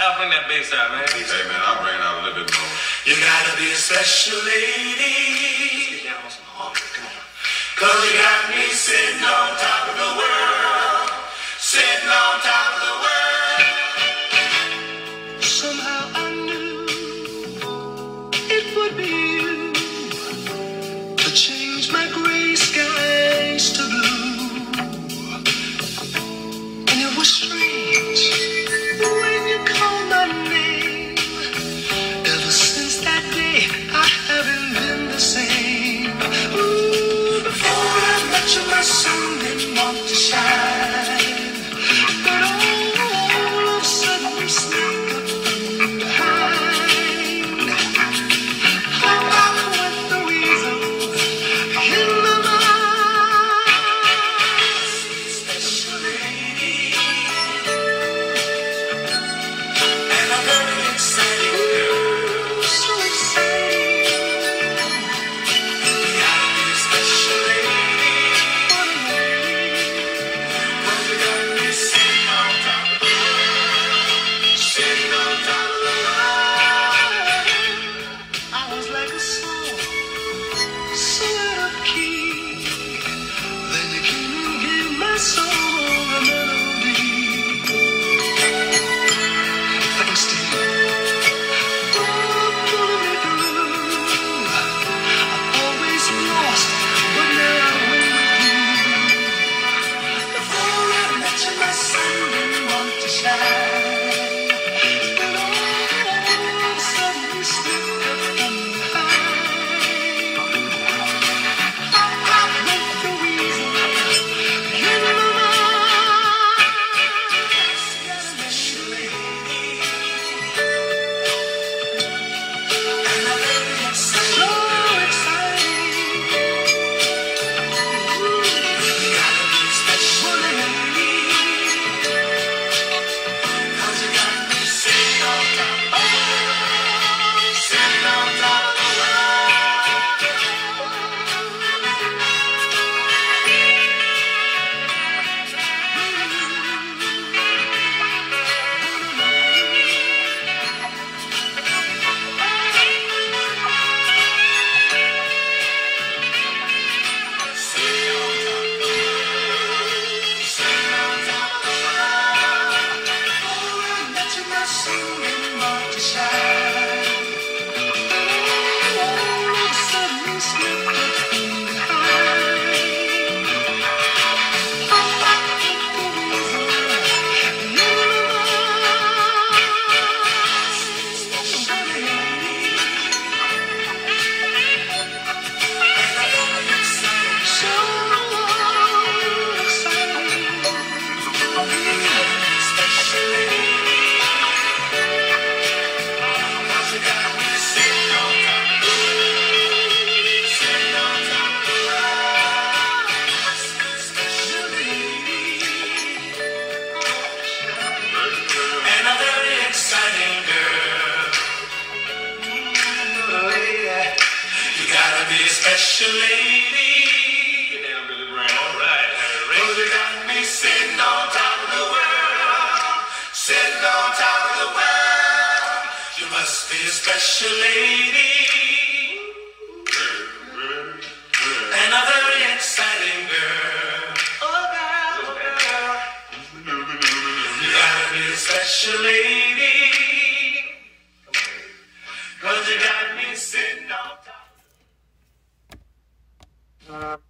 I'll bring that bass out, man. Hey, man, I'll bring it out a little bit more. You gotta be a special lady. be a special lady. Get down, Billy Brown. All right, Harry Ray. Well, they got me sitting on top of the world, sitting on top of the world. You must be a special lady. And a very exciting girl. Oh, girl, oh, girl. You gotta be a special lady. Uh...